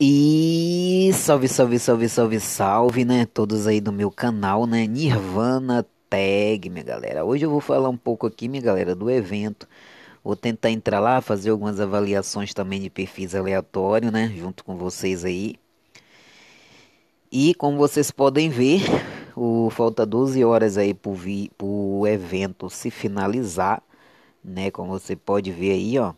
E salve, salve, salve, salve, salve, né? Todos aí do meu canal, né? Nirvana Tag, minha galera. Hoje eu vou falar um pouco aqui, minha galera, do evento. Vou tentar entrar lá, fazer algumas avaliações também de perfis aleatórios, né? Junto com vocês aí. E como vocês podem ver, o falta 12 horas aí pro, vi, pro evento se finalizar, né? Como você pode ver aí, ó.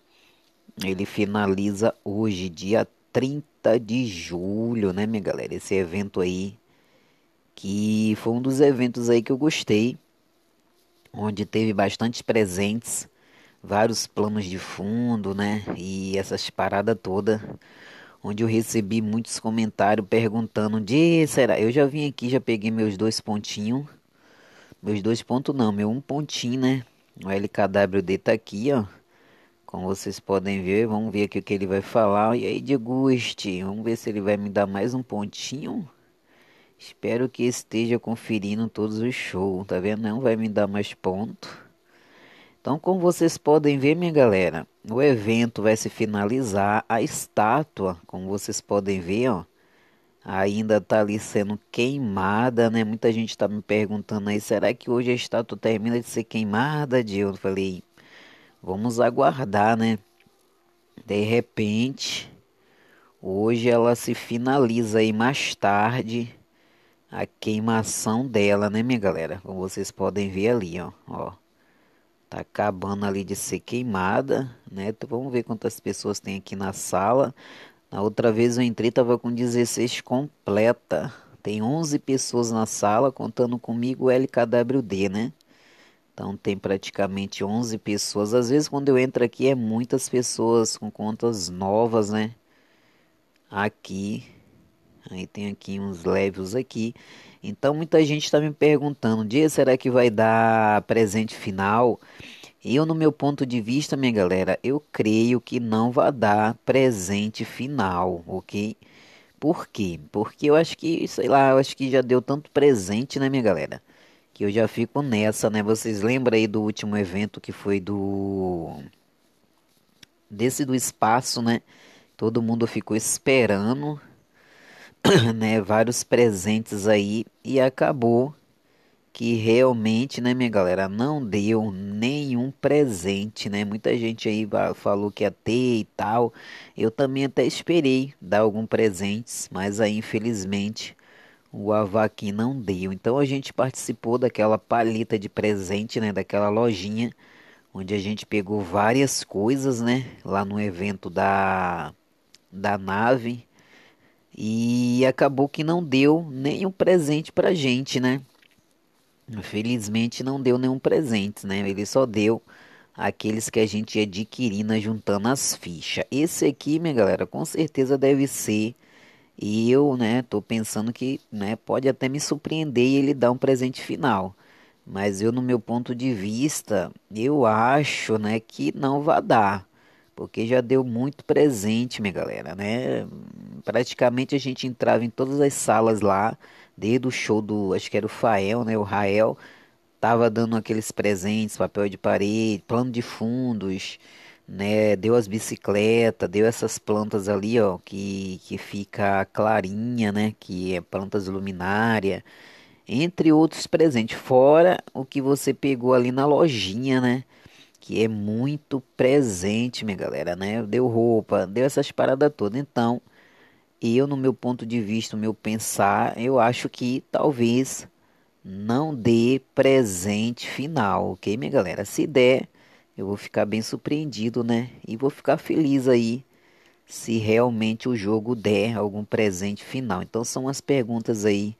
Ele finaliza hoje, dia 30 de julho, né, minha galera? Esse evento aí, que foi um dos eventos aí que eu gostei, onde teve bastantes presentes, vários planos de fundo, né? E essas paradas todas, onde eu recebi muitos comentários perguntando de será? Eu já vim aqui, já peguei meus dois pontinhos, meus dois pontos não, meu um pontinho, né? O LKWD tá aqui, ó. Como vocês podem ver, vamos ver aqui o que ele vai falar. E aí, Deguste, vamos ver se ele vai me dar mais um pontinho. Espero que esteja conferindo todos os shows, tá vendo? Não vai me dar mais ponto. Então, como vocês podem ver, minha galera, o evento vai se finalizar. A estátua, como vocês podem ver, ó, ainda tá ali sendo queimada, né? Muita gente tá me perguntando aí, será que hoje a estátua termina de ser queimada? Eu falei, Vamos aguardar, né? De repente, hoje ela se finaliza aí mais tarde a queimação dela, né, minha galera? Como vocês podem ver ali, ó, ó. Tá acabando ali de ser queimada, né? Então, vamos ver quantas pessoas tem aqui na sala. Na outra vez eu entrei, tava com 16 completa. Tem 11 pessoas na sala, contando comigo LKWD, né? Então tem praticamente 11 pessoas. Às vezes quando eu entro aqui é muitas pessoas com contas novas, né? Aqui. Aí tem aqui uns levels aqui. Então muita gente está me perguntando, dia será que vai dar presente final? Eu no meu ponto de vista, minha galera, eu creio que não vai dar presente final, ok? Por quê? Porque eu acho que, sei lá, eu acho que já deu tanto presente, né, minha galera? Que eu já fico nessa, né? Vocês lembram aí do último evento que foi do desse do espaço, né? Todo mundo ficou esperando, né? Vários presentes aí e acabou que realmente, né, minha galera, não deu nenhum presente, né? Muita gente aí falou que ia ter e tal. Eu também até esperei dar algum presentes, mas aí infelizmente o Avaquim não deu. Então a gente participou daquela paleta de presente, né, daquela lojinha onde a gente pegou várias coisas, né, lá no evento da da nave e acabou que não deu nenhum presente pra gente, né? Felizmente não deu nenhum presente, né? Ele só deu aqueles que a gente ia adquirindo juntando as fichas. Esse aqui, minha galera, com certeza deve ser e eu, né, tô pensando que, né, pode até me surpreender e ele dar um presente final. Mas eu, no meu ponto de vista, eu acho, né, que não vai dar. Porque já deu muito presente, minha galera, né? Praticamente a gente entrava em todas as salas lá, desde o show do, acho que era o Fael, né, o Rael, tava dando aqueles presentes, papel de parede, plano de fundos, né? Deu as bicicletas, deu essas plantas ali, ó, que, que fica clarinha, né? Que é plantas luminária, entre outros presentes. Fora o que você pegou ali na lojinha, né? Que é muito presente, minha galera, né? Deu roupa, deu essas paradas todas. Então, eu, no meu ponto de vista, no meu pensar, eu acho que talvez não dê presente final, ok, minha galera? Se der eu vou ficar bem surpreendido, né? E vou ficar feliz aí se realmente o jogo der algum presente final. Então são as perguntas aí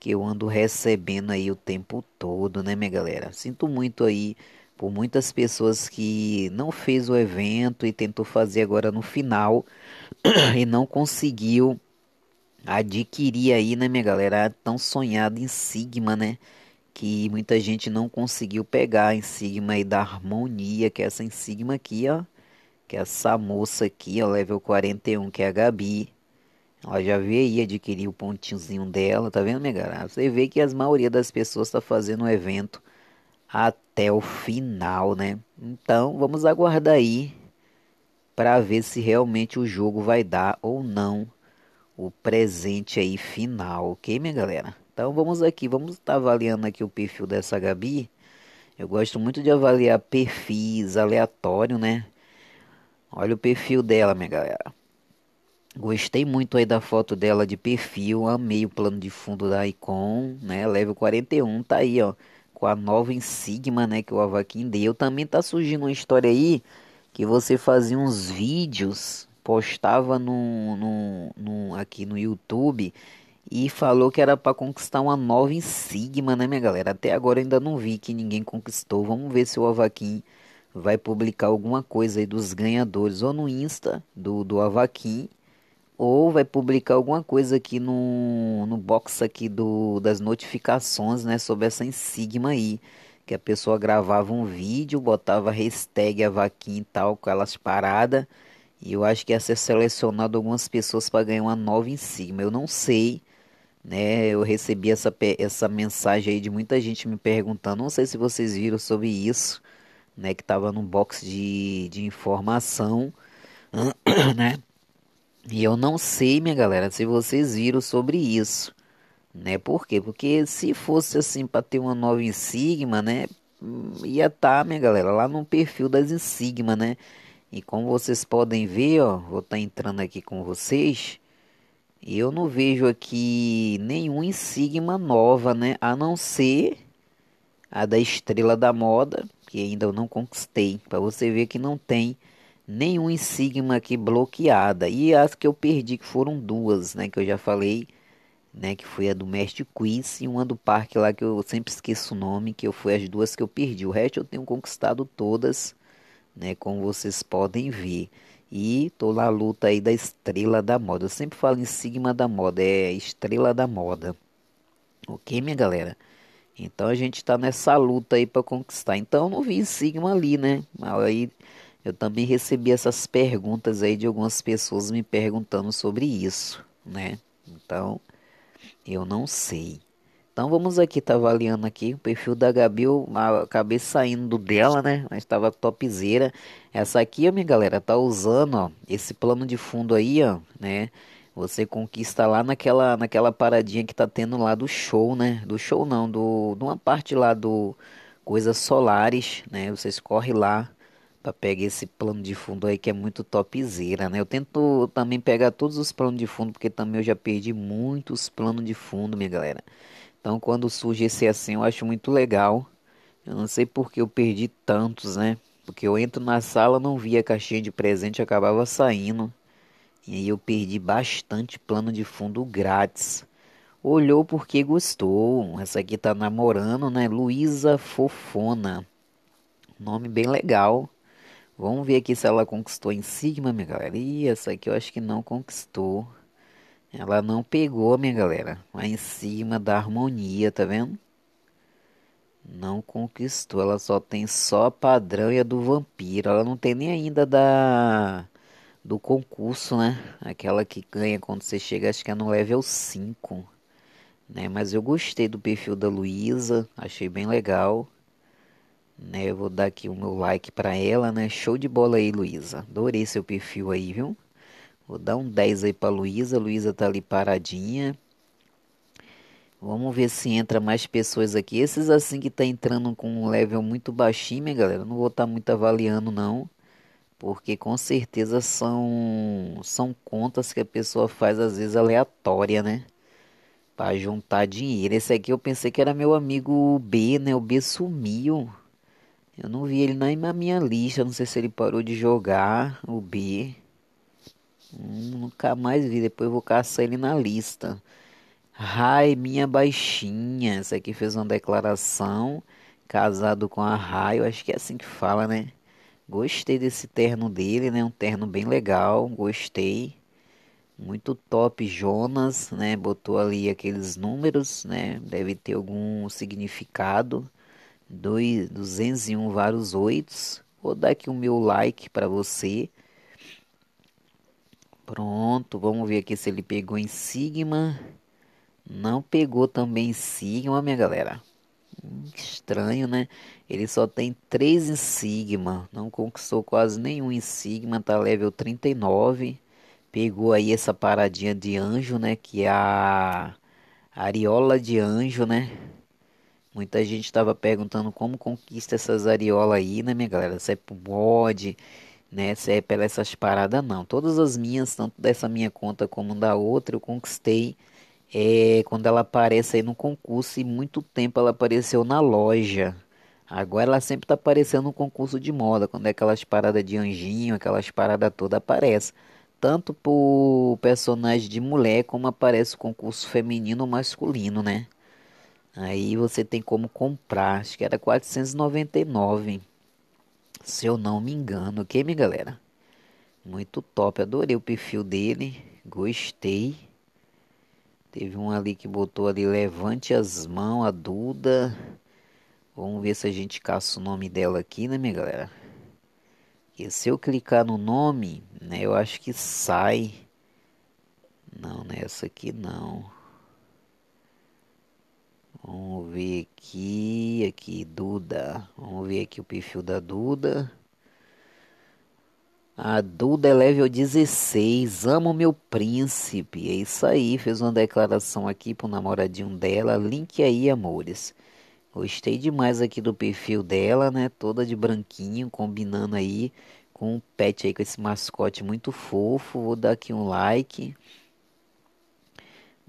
que eu ando recebendo aí o tempo todo, né, minha galera? Sinto muito aí por muitas pessoas que não fez o evento e tentou fazer agora no final e não conseguiu adquirir aí, né, minha galera, tão sonhado em Sigma, né? Que muita gente não conseguiu pegar sigma aí da harmonia, que é essa sigma aqui, ó. Que é essa moça aqui, ó, level 41, que é a Gabi. Ela já veio aí adquirir o pontinhozinho dela, tá vendo, minha galera? Você vê que a maioria das pessoas está fazendo o evento até o final, né? Então, vamos aguardar aí para ver se realmente o jogo vai dar ou não o presente aí final, ok, minha galera? Então vamos aqui, vamos estar tá avaliando aqui o perfil dessa Gabi. Eu gosto muito de avaliar perfis aleatórios, né? Olha o perfil dela, minha galera. Gostei muito aí da foto dela de perfil, amei o plano de fundo da Icon, né? Level 41, tá aí, ó, com a nova Insigma, né, que o Avaquim deu. Também tá surgindo uma história aí que você fazia uns vídeos, postava no, no, no aqui no YouTube e falou que era para conquistar uma nova Insigma, né, minha galera? Até agora ainda não vi que ninguém conquistou. Vamos ver se o Avaquim vai publicar alguma coisa aí dos ganhadores ou no Insta do, do Avaquim ou vai publicar alguma coisa aqui no, no box aqui do, das notificações, né, sobre essa Insigma aí, que a pessoa gravava um vídeo, botava hashtag a vaquinha e tal, com elas paradas, e eu acho que ia ser selecionado algumas pessoas para ganhar uma nova Insigma, eu não sei, né, eu recebi essa, essa mensagem aí de muita gente me perguntando, não sei se vocês viram sobre isso, né, que tava no box de, de informação, né, e eu não sei, minha galera, se vocês viram sobre isso, né? Por quê? Porque se fosse assim para ter uma nova Insigma, né? Ia tá, minha galera, lá no perfil das Insigma, né? E como vocês podem ver, ó, vou estar tá entrando aqui com vocês. Eu não vejo aqui nenhum Insigma nova, né? A não ser a da Estrela da Moda, que ainda eu não conquistei. Para você ver que não tem nenhum Sigma aqui bloqueada. E as que eu perdi, que foram duas, né? Que eu já falei, né? Que foi a do Mestre Quiz e uma do parque lá que eu sempre esqueço o nome, que eu foi as duas que eu perdi. O resto eu tenho conquistado todas, né? Como vocês podem ver. E tô na luta aí da estrela da moda. Eu sempre falo em Sigma da moda, é estrela da moda. Ok, minha galera? Então a gente tá nessa luta aí para conquistar. Então eu não vi Sigma ali, né? Aí eu também recebi essas perguntas aí de algumas pessoas me perguntando sobre isso, né? Então, eu não sei. Então vamos aqui, tá avaliando aqui o perfil da Gabi, eu acabei saindo dela, né? Mas estava topzera. Essa aqui, minha galera, tá usando, ó, esse plano de fundo aí, ó, né? Você conquista lá naquela, naquela paradinha que tá tendo lá do show, né? Do show não, do, de uma parte lá do Coisas Solares, né? Vocês correm lá para pegar esse plano de fundo aí que é muito topzera, né? Eu tento também pegar todos os planos de fundo porque também eu já perdi muitos planos de fundo, minha galera. Então quando surge esse assim eu acho muito legal. Eu não sei porque eu perdi tantos, né? Porque eu entro na sala, não via a caixinha de presente, acabava saindo. E aí eu perdi bastante plano de fundo grátis. Olhou porque gostou. Essa aqui tá namorando, né? Luísa Fofona. Nome bem legal. Vamos ver aqui se ela conquistou em Sigma, minha galera. Ih, essa aqui eu acho que não conquistou. Ela não pegou, minha galera. Lá em cima da harmonia, tá vendo? Não conquistou. Ela só tem só a padrão e a do vampiro. Ela não tem nem ainda da do concurso, né? Aquela que ganha quando você chega, acho que é no level 5. Né? Mas eu gostei do perfil da Luísa. Achei bem legal. Né, eu vou dar aqui o meu like para ela, né? Show de bola aí, Luísa. Adorei seu perfil aí, viu? Vou dar um 10 aí para Luísa. Luísa tá ali paradinha. Vamos ver se entra mais pessoas aqui. Esses assim que tá entrando com um level muito baixinho, minha galera. Não vou estar tá muito avaliando não, porque com certeza são são contas que a pessoa faz às vezes aleatória, né? Para juntar dinheiro. Esse aqui eu pensei que era meu amigo B, né? O B sumiu. Eu não vi ele nem na minha lista. Não sei se ele parou de jogar o B. Nunca mais vi. Depois vou caçar ele na lista. Rai, minha baixinha. Essa aqui fez uma declaração. Casado com a Rai. Eu acho que é assim que fala, né? Gostei desse terno dele, né? Um terno bem legal. Gostei. Muito top, Jonas, né? Botou ali aqueles números, né? Deve ter algum significado dois, 201 vários oitos. Vou dar aqui o meu like para você. Pronto, vamos ver aqui se ele pegou em Sigma. Não pegou também em Sigma, minha galera. Estranho, né? Ele só tem 3 em Sigma. Não conquistou quase nenhum em Sigma. Tá level 39. pegou aí essa paradinha de anjo, né? Que é a areola de anjo, né? Muita gente estava perguntando como conquista essas areolas aí, né, minha galera? Se é por mod, né? Se é pelas essas paradas, não. Todas as minhas, tanto dessa minha conta como da outra, eu conquistei é, quando ela aparece aí no concurso e muito tempo ela apareceu na loja. Agora ela sempre tá aparecendo no concurso de moda, quando é aquelas paradas de anjinho, aquelas paradas todas aparecem. Tanto por personagem de mulher, como aparece o concurso feminino ou masculino, né? Aí você tem como comprar, acho que era 499, se eu não me engano, ok, minha galera? Muito top, adorei o perfil dele, gostei. Teve um ali que botou ali, levante as mãos, a Duda. Vamos ver se a gente caça o nome dela aqui, né, minha galera? E se eu clicar no nome, né, eu acho que sai. Não, nessa aqui não. Vamos ver aqui, aqui, Duda. Vamos ver aqui o perfil da Duda. A Duda é level 16, amo meu príncipe. É isso aí, fez uma declaração aqui pro namoradinho dela. Link aí, amores. Gostei demais aqui do perfil dela, né? Toda de branquinho, combinando aí com o pet aí, com esse mascote muito fofo. Vou dar aqui um like.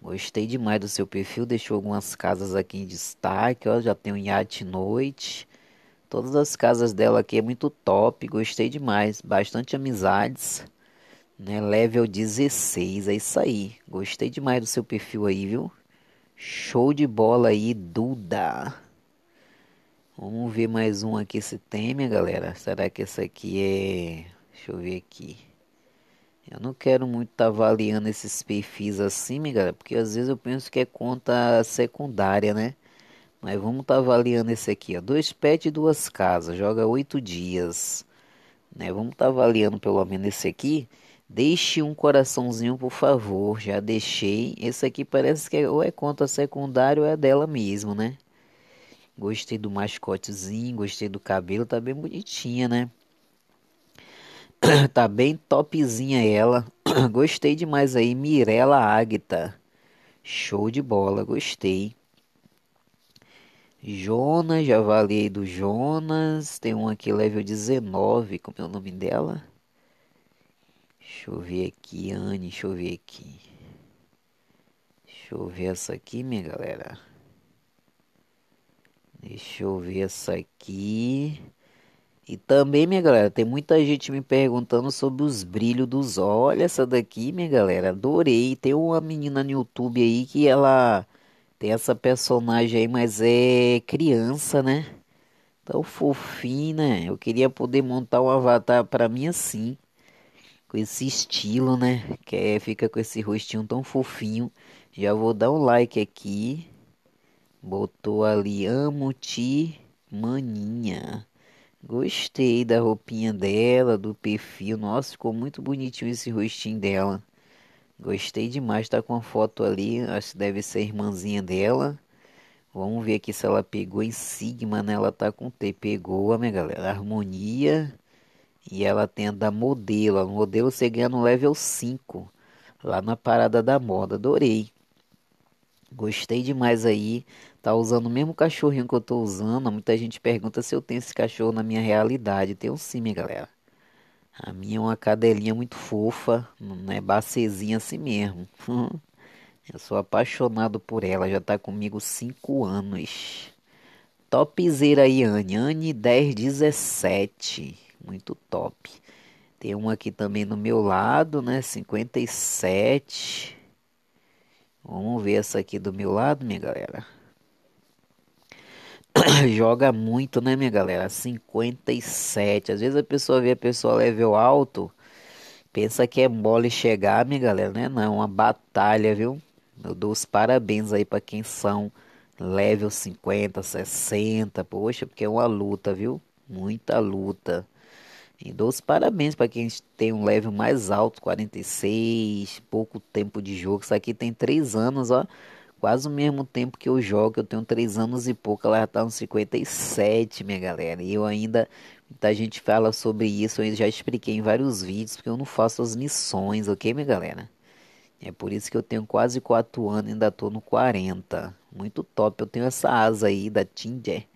Gostei demais do seu perfil, deixou algumas casas aqui em destaque, ó, já tem um iate noite. Todas as casas dela aqui é muito top, gostei demais, bastante amizades, né? Level 16, é isso aí. Gostei demais do seu perfil aí, viu? Show de bola aí, Duda. Vamos ver mais um aqui se tem, minha galera. Será que essa aqui é. Deixa eu ver aqui. Eu não quero muito estar tá avaliando esses perfis assim, minha galera, porque às vezes eu penso que é conta secundária, né? Mas vamos estar tá avaliando esse aqui, ó. Dois pets e duas casas, joga oito dias. Né? Vamos estar tá avaliando pelo menos esse aqui. Deixe um coraçãozinho, por favor. Já deixei. Esse aqui parece que é, ou é conta secundária ou é dela mesmo, né? Gostei do mascotezinho, gostei do cabelo, tá bem bonitinha, né? tá bem topzinha ela. gostei demais aí, Mirella Águita. Show de bola, gostei. Jonas, já valei do Jonas. Tem um aqui level 19, como é o nome dela? Deixa eu ver aqui, Anne, deixa eu ver aqui. Deixa eu ver essa aqui, minha galera. Deixa eu ver essa aqui. E também, minha galera, tem muita gente me perguntando sobre os brilhos dos olhos. Olha essa daqui, minha galera, adorei. Tem uma menina no YouTube aí que ela tem essa personagem aí, mas é criança, né? Tão fofinho, né? Eu queria poder montar um avatar para mim assim, com esse estilo, né? Que é, fica com esse rostinho tão fofinho. Já vou dar um like aqui. Botou ali, amo-te, maninha. Gostei da roupinha dela, do perfil. Nossa, ficou muito bonitinho esse rostinho dela. Gostei demais, tá com a foto ali. Acho que deve ser a irmãzinha dela. Vamos ver aqui se ela pegou em Sigma, né? Ela tá com T. Pegou, minha galera. Harmonia. E ela tem a da modelo. A modelo você ganha no level 5. Lá na parada da moda. Adorei. Gostei demais aí. Tá usando o mesmo cachorrinho que eu tô usando. Muita gente pergunta se eu tenho esse cachorro na minha realidade. Tenho sim, minha galera. A minha é uma cadelinha muito fofa, não é bacezinha assim mesmo. Eu sou apaixonado por ela, já tá comigo 5 anos. Topzera aí, Anne. Anne 1017. Muito top. Tem uma aqui também no meu lado, né? 57. Vamos ver essa aqui do meu lado, minha galera. Joga muito, né, minha galera? 57. Às vezes a pessoa vê a pessoa level alto, pensa que é mole chegar, minha galera, né? Não, é uma batalha, viu? Eu dou os parabéns aí para quem são level 50, 60. Poxa, porque é uma luta, viu? Muita luta. E dou os parabéns para quem tem um level mais alto, 46, pouco tempo de jogo. Isso aqui tem 3 anos, ó. Quase o mesmo tempo que eu jogo, eu tenho 3 anos e pouco, ela já tá nos 57, minha galera. E eu ainda Muita gente fala sobre isso, eu já expliquei em vários vídeos, porque eu não faço as missões, ok, minha galera? É por isso que eu tenho quase 4 anos e ainda tô no 40. Muito top, eu tenho essa asa aí da Tinder.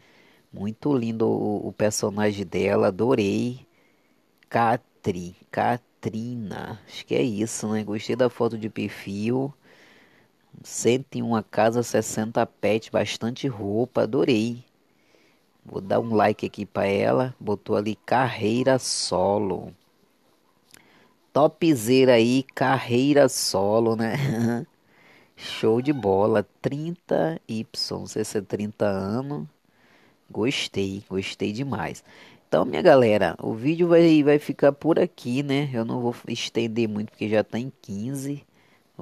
Muito lindo o, o personagem dela, adorei. Catri, Katrina, acho que é isso, né? Gostei da foto de perfil. 101 casa, 60 pet, bastante roupa, adorei. Vou dar um like aqui para ela. Botou ali carreira solo. Topzera aí, carreira solo, né? Show de bola. 30Y, não sei se é 30 anos. Gostei, gostei demais. Então, minha galera, o vídeo vai, vai ficar por aqui, né? Eu não vou estender muito porque já tá em 15.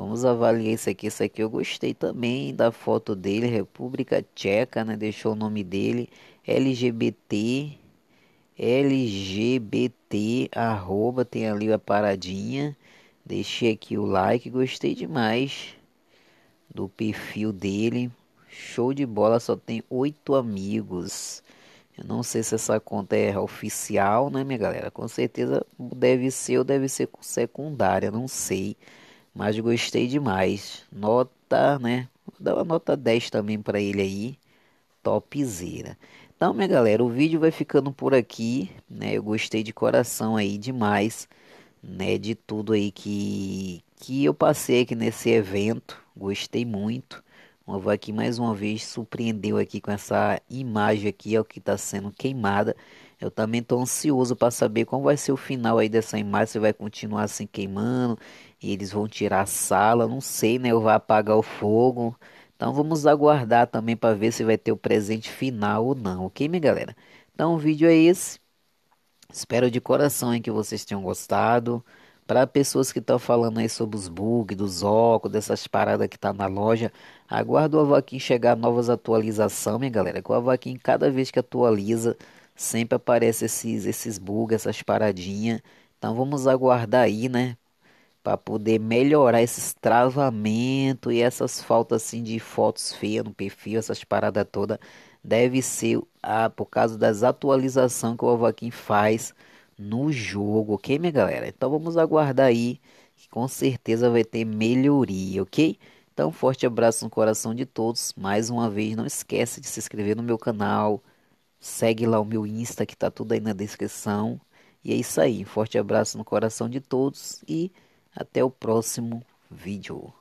Vamos avaliar isso aqui. Isso aqui eu gostei também da foto dele, República Tcheca, né? Deixou o nome dele, LGBT, LGBT, arroba, tem ali a paradinha. Deixei aqui o like, gostei demais do perfil dele. Show de bola, só tem oito amigos. Eu não sei se essa conta é oficial, né, minha galera? Com certeza deve ser ou deve ser secundária, não sei. Mas gostei demais. Nota, né? Vou dar uma nota 10 também para ele aí. Topzera. Então, minha galera, o vídeo vai ficando por aqui, né? Eu gostei de coração aí demais, né? De tudo aí que, que eu passei aqui nesse evento. Gostei muito. O aqui mais uma vez surpreendeu aqui com essa imagem aqui, o que está sendo queimada. Eu também estou ansioso para saber como vai ser o final aí dessa imagem, se vai continuar assim queimando e eles vão tirar a sala, não sei, né? Ou vai apagar o fogo. Então vamos aguardar também para ver se vai ter o presente final ou não, ok, minha galera? Então o vídeo é esse. Espero de coração hein, que vocês tenham gostado. Para pessoas que estão falando aí sobre os bugs, dos óculos, dessas paradas que tá na loja, aguardo o Avaquim chegar novas atualizações, minha galera. Que o Avaquim, cada vez que atualiza, sempre aparece esses, esses bugs, essas paradinhas. Então vamos aguardar aí, né? Para poder melhorar esses travamentos e essas faltas assim de fotos feias no perfil, essas paradas todas. Deve ser ah, por causa das atualizações que o Avaquim faz no jogo, ok, minha galera? Então vamos aguardar aí, que com certeza vai ter melhoria, ok? Então, forte abraço no coração de todos. Mais uma vez, não esquece de se inscrever no meu canal. Segue lá o meu Insta, que tá tudo aí na descrição. E é isso aí. Forte abraço no coração de todos e até o próximo vídeo.